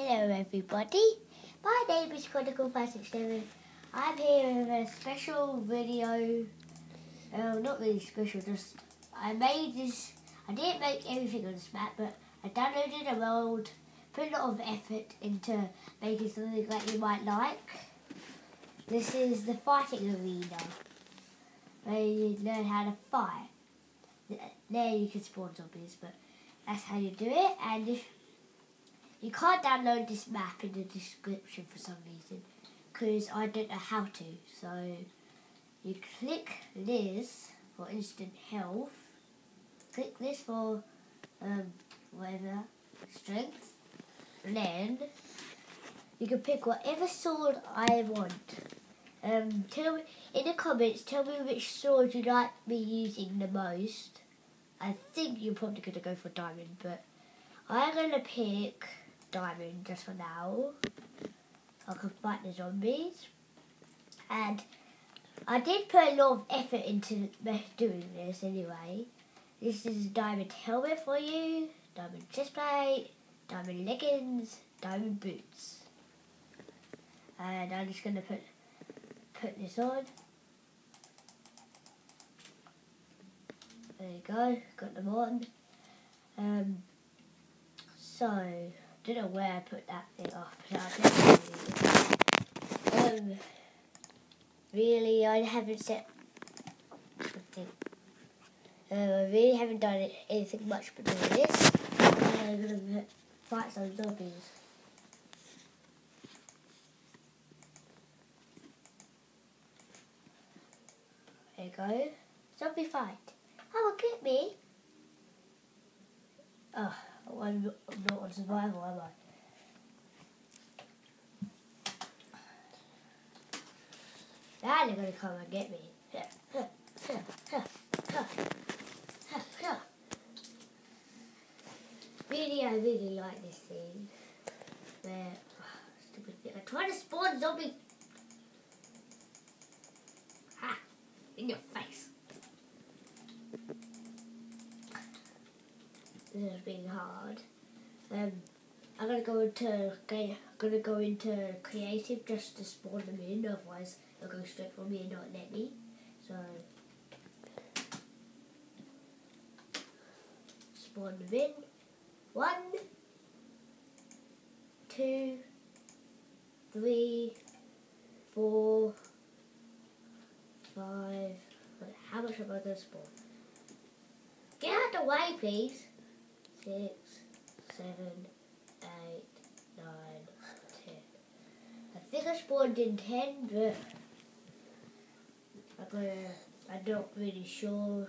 Hello everybody, my name is Cronicle567. I'm here with a special video, well not really special, just I made this, I didn't make everything on this map but I downloaded a world, put a lot of effort into making something that you might like. This is the fighting arena, where you learn how to fight. There you can spawn zombies but that's how you do it and if you can't download this map in the description for some reason because I don't know how to. So you click this for instant health. Click this for um, whatever strength. Then you can pick whatever sword I want. Um, tell me in the comments. Tell me which sword you like me using the most. I think you're probably to go for diamond, but I'm going to pick diamond just for now. I can fight the zombies. And I did put a lot of effort into doing this anyway. This is a diamond helmet for you, diamond chestplate, diamond leggings, diamond boots. And I'm just going to put put this on. There you go, got them on. Um, so, don't know where I put that thing off. Um, really, I haven't set. Uh, I really haven't done anything much but doing this. I'm gonna fight some zombies. There you go. Zombie fight. Oh, get me. Oh. I'm not on survival, am I? Now they're gonna come and get me. Really, I really like this scene. Where, oh, stupid thing. I try to spawn zombie. Ha! In your face. This is being hard. Um, I'm gonna go into okay, I'm gonna go into creative just to spawn them in, otherwise they'll go straight for me and not let me. So spawn them in. One, two, three, four, five. How much am I gonna spawn? Get out of the way, please six, seven, eight, nine, ten. I think I spawned in ten, but I'm gonna, I'm not really sure